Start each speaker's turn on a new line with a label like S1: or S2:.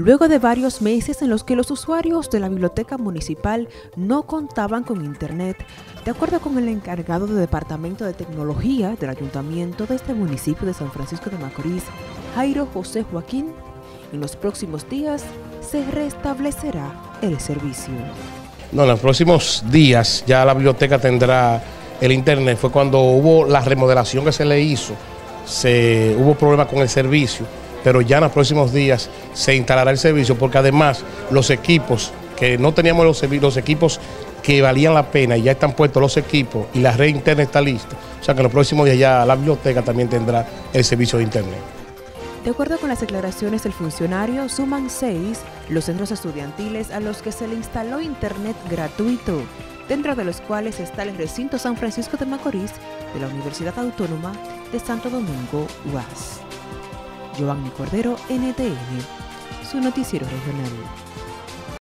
S1: Luego de varios meses en los que los usuarios de la biblioteca municipal no contaban con Internet, de acuerdo con el encargado del Departamento de Tecnología del Ayuntamiento de este municipio de San Francisco de Macorís, Jairo José Joaquín, en los próximos días se restablecerá el servicio.
S2: No, en los próximos días ya la biblioteca tendrá el Internet. Fue cuando hubo la remodelación que se le hizo, se, hubo problemas con el servicio pero ya en los próximos días se instalará el servicio porque además los equipos que no teníamos los, los equipos que valían la pena y ya están puestos los equipos y la red interna está lista. O sea que en los próximos días ya la biblioteca también tendrá el servicio de internet.
S1: De acuerdo con las declaraciones del funcionario, suman seis los centros estudiantiles a los que se le instaló internet gratuito, dentro de los cuales está el recinto San Francisco de Macorís de la Universidad Autónoma de Santo Domingo, UAS. Giovanni Cordero, NTN, su noticiero regional.